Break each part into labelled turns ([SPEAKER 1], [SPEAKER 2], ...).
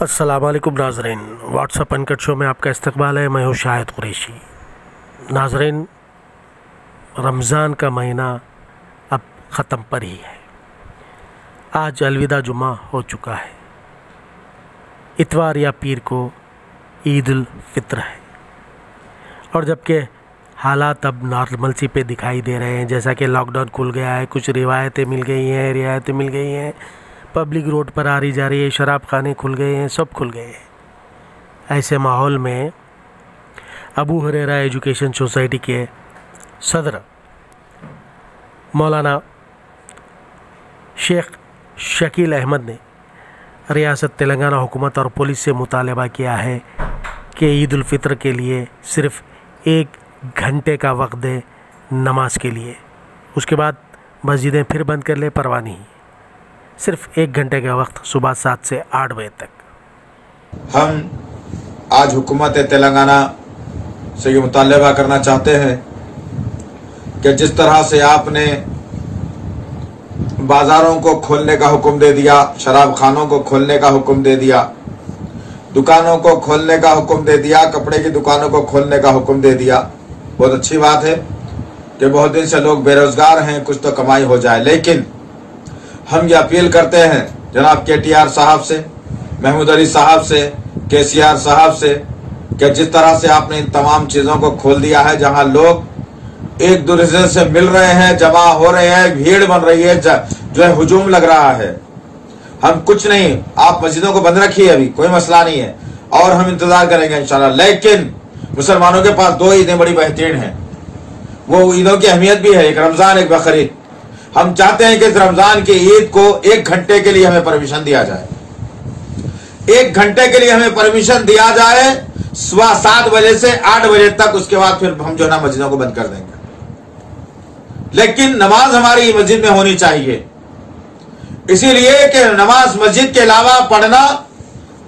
[SPEAKER 1] السلام علیکم ناظرین۔ واٹس اپ انکٹ شو میں آپ کا استقبال ہے۔ میں ہوں شاہد قریشی۔ ناظرین، رمضان کا مہینہ اب ختم پر ہی ہے۔ آج الوداع جمعہ ہو چکا ہے۔ اتوار یا پیر کو عید الفطر ہے۔ اور جبکہ حالات اب نارملسی پہ دکھائی دے رہے ہیں، جیسا کہ لاک ڈاؤن کھل گیا ہے، کچھ روایتیں مل گئی ہیں، رعایتیں مل گئی ہیں۔ پبلک روڈ پر آ رہی جا رہی ہے، شراب خانے کھل گئے ہیں، سب کھل گئے ہیں۔ ایسے ماحول میں ابو حریرہ ایجوکیشن سوسائٹی کے صدر مولانا شیخ شکیل احمد نے ریاست تلنگانہ حکومت اور پولیس سے مطالبہ کیا ہے کہ عید الفطر کے لیے صرف ایک گھنٹے کا وقت دے نماز کے لیے۔ اس کے بعد مسجدیں پھر بند کر لے پرواہ نہیں صرف ایک گھنٹے کا وقت صبح سات سے آٹھ بجے تک۔
[SPEAKER 2] ہم آج حکومت تلنگانہ سے یہ مطالبہ کرنا چاہتے ہیں کہ جس طرح سے آپ نے بازاروں کو کھولنے کا حکم دے دیا، شراب خانوں کو کھولنے کا حکم دے دیا، دکانوں کو کھولنے کا حکم دے دیا، کپڑے کی دکانوں کو کھولنے کا حکم دے دیا۔ بہت اچھی بات ہے کہ بہت دن سے لوگ بے روزگار ہیں، کچھ تو کمائی ہو جائے، لیکن ہم یہ اپیل کرتے ہیں جناب کے ٹی آر صاحب سے، محمود علی صاحب سے، کے سی آر صاحب سے، کہ جس طرح سے آپ نے ان تمام چیزوں کو کھول دیا ہے، جہاں لوگ ایک دوسرے سے مل رہے ہیں، جمع ہو رہے ہیں، بھیڑ بن رہی ہے جو ہے ہجوم لگ رہا ہے۔ ہم کچھ نہیں، آپ مسجدوں کو بند رکھیے ابھی، کوئی مسئلہ نہیں ہے۔ اور ہم انتظار کریں گے انشاءاللہ۔ لیکن مسلمانوں کے پاس دو عیدیں بڑی بہترین ہیں۔ وہ عیدوں کی اہمیت بھی ہے، ایک رمضان، ایک بقرعید۔ ہم چاہتے ہیں کہ اس رمضان کی عید کو ایک گھنٹے کے لیے ہمیں پرمیشن دیا جائے۔ ایک گھنٹے کے لیے ہمیں پرمیشن دیا جائے، صبح سات بجے سے آٹھ بجے تک، اس کے بعد پھر ہم جو ہے نا مسجدوں کو بند کر دیں گے۔ لیکن نماز ہماری مسجد میں ہونی چاہیے۔ اسی لیے کہ نماز مسجد کے علاوہ پڑھنا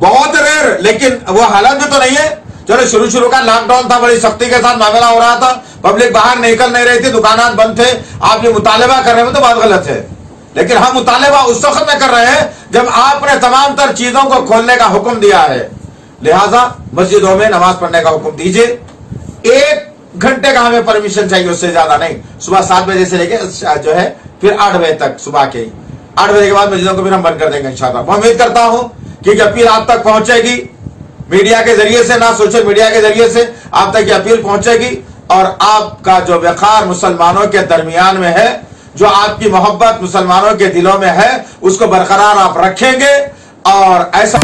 [SPEAKER 2] بہت ریئر لیکن وہ حالت میں تو نہیں ہے۔ چلو شروع شروع کا لاک ڈاؤن تھا، بڑی سختی کے ساتھ معاملہ ہو رہا تھا۔ پبلک باہر نکل نہیں رہی تھی، دکانات بند تھے، آپ یہ مطالبہ کر رہے ہیں تو بات غلط ہے۔ لیکن ہم مطالبہ اس وقت میں کر رہے ہیں جب آپ نے تمام تر چیزوں کو کھولنے کا حکم دیا ہے۔ لہذا مسجدوں میں نماز پڑھنے کا حکم دیجیے ایک گھنٹے کا ہمیں پرمیشن چاہیے، اس سے زیادہ نہیں۔ صبح سات بجے سے لے کے جو ہے، پھر آٹھ بجے تک صبح کے۔ آٹھ بجے کے بعد مسجدوں کو پھر ہم بند کر دیں گے انشاءاللہ۔ میں امید کرتا ہوں کہ اپیل آپ تک پہنچے گی۔ میڈیا کے ذریعے سے، نہ سوشل میڈیا کے ذریعے سے آپ تک یہ اپیل پہنچے گی۔ اور آپ کا جو وقار مسلمانوں کے درمیان میں ہے، جو آپ کی محبت مسلمانوں کے دلوں میں ہے، اس کو برقرار آپ رکھیں گے اور ایسا